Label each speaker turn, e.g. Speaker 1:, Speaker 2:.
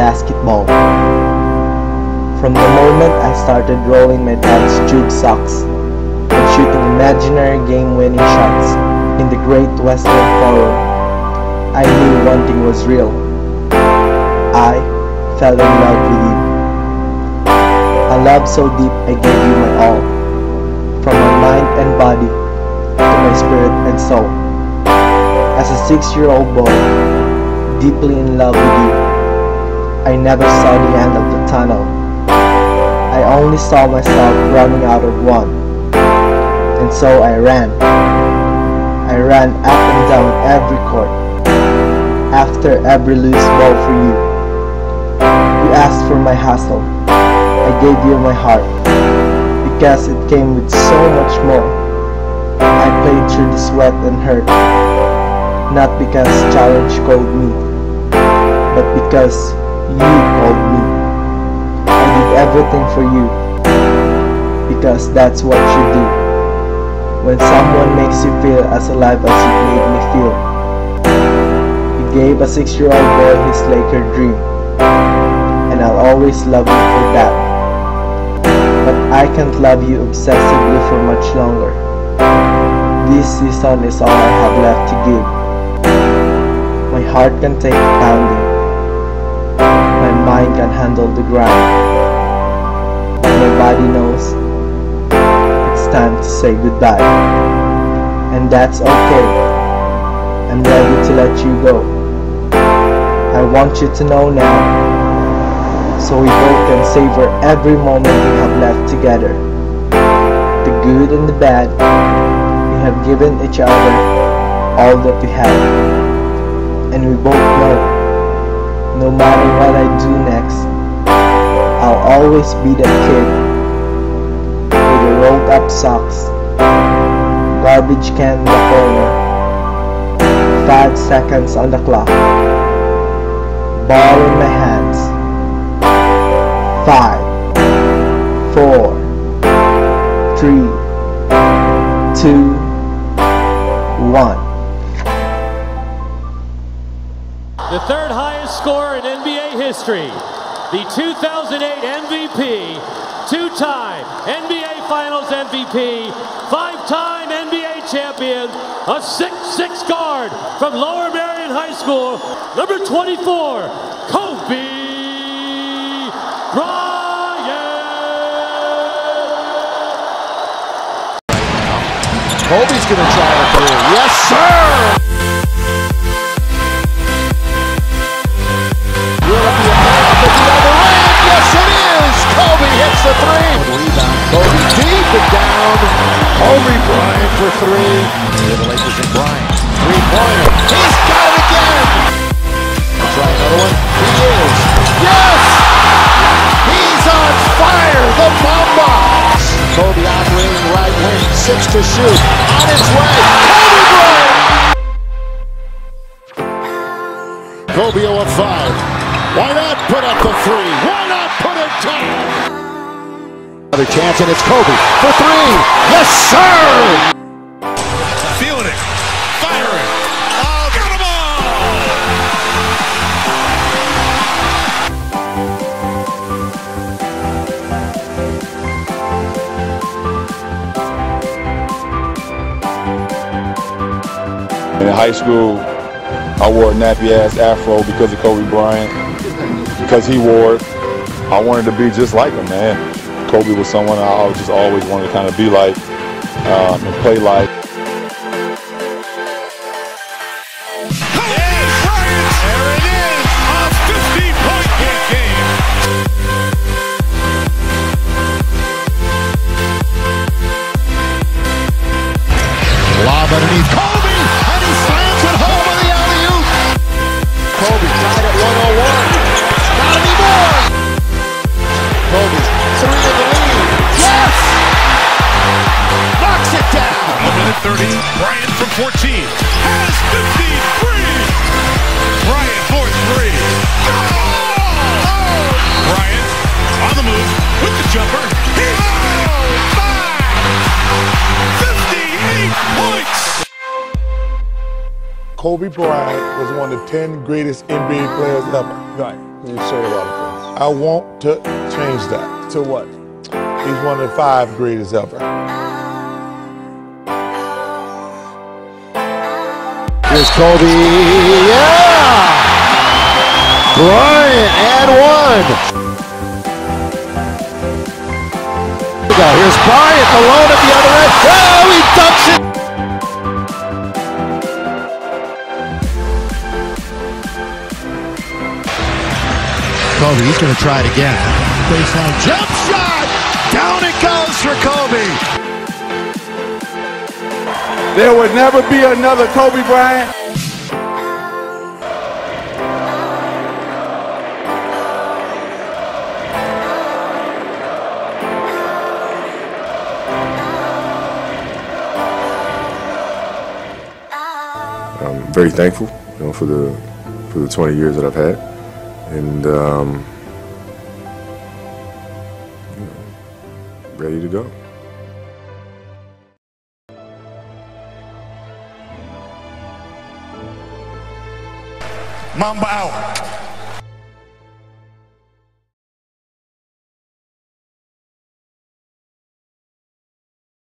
Speaker 1: basketball. From the moment I started rolling my dad's tube socks and shooting imaginary game-winning shots in the Great Western Forum, I knew one thing was real. I fell in love with you. A love so deep I gave you my all, from my mind and body to my spirit and soul. As a six-year-old boy, deeply in love with you, I never saw the end of the tunnel. I only saw myself running out of one. And so I ran. I ran up and down every court. After every loose ball for you. You asked for my hustle. I gave you my heart. Because it came with so much more. I played through the sweat and hurt. Not because challenge called me. But because you called me. I did everything for you. Because that's what you do. When someone makes you feel as alive as you made me feel. You gave a six-year-old boy his Laker dream. And I'll always love you for that. But I can't love you obsessively for much longer. This season is all I have left to give. My heart can take pounding. Handle the grind. My body knows it's time to say goodbye. And that's okay. I'm ready to let you go. I want you to know now. So we both can savor every moment we have left together. The good and the bad. We have given each other all that we have. And we both know, no matter what I do next, always be that kid with the rolled up socks, garbage can in the corner, five seconds on the clock, ball in my hands, five, four, three, two, one.
Speaker 2: The third highest score in NBA history. The 2008 MVP, two-time NBA Finals MVP, five-time NBA champion, a 6'6 guard from Lower Merion High School, number 24, Kobe Bryant.
Speaker 3: Kobe's going to try it through. Yes, sir! Down. Kobe Bryant for three. The Lakers and Bryant. Three-pointer. He's got it again! Try another one. He is. Yes! He's on fire! The Mamba! Kobe operating right wing. Six to shoot. On his way. Kobe Bryant! Kobe 0 of 5. Why not put up the three? Why not put it down? Another chance, and it's Kobe for three. Yes, sir!
Speaker 4: Feeling it. Firing. Oh, got them all!
Speaker 5: In high school, I wore a nappy ass afro because of Kobe Bryant. Because he wore it, I wanted to be just like him, man. Kobe was someone I just always wanted to kind of be like um, and play like.
Speaker 4: 14. Has 53. Bryant for three. Oh! Oh! Bryant on the move with the jumper. He's oh, my! 58 points.
Speaker 6: Kobe Bryant was one of the 10 greatest NBA players ever.
Speaker 7: Right.
Speaker 6: You say a lot of things.
Speaker 7: I want to change that.
Speaker 6: To what?
Speaker 7: He's one of the five greatest ever.
Speaker 3: Here's Kobe. Yeah! Bryant and one. Here's Bryant alone at the other end. Oh, he dunks it.
Speaker 8: Kobe, he's going to try it again. Baseline jump shot. Down it goes for Kobe.
Speaker 5: There would never be another Kobe Bryant.
Speaker 9: I'm very thankful, you know, for the for the 20 years that I've had, and um, you know, ready to go.
Speaker 4: Mamba out.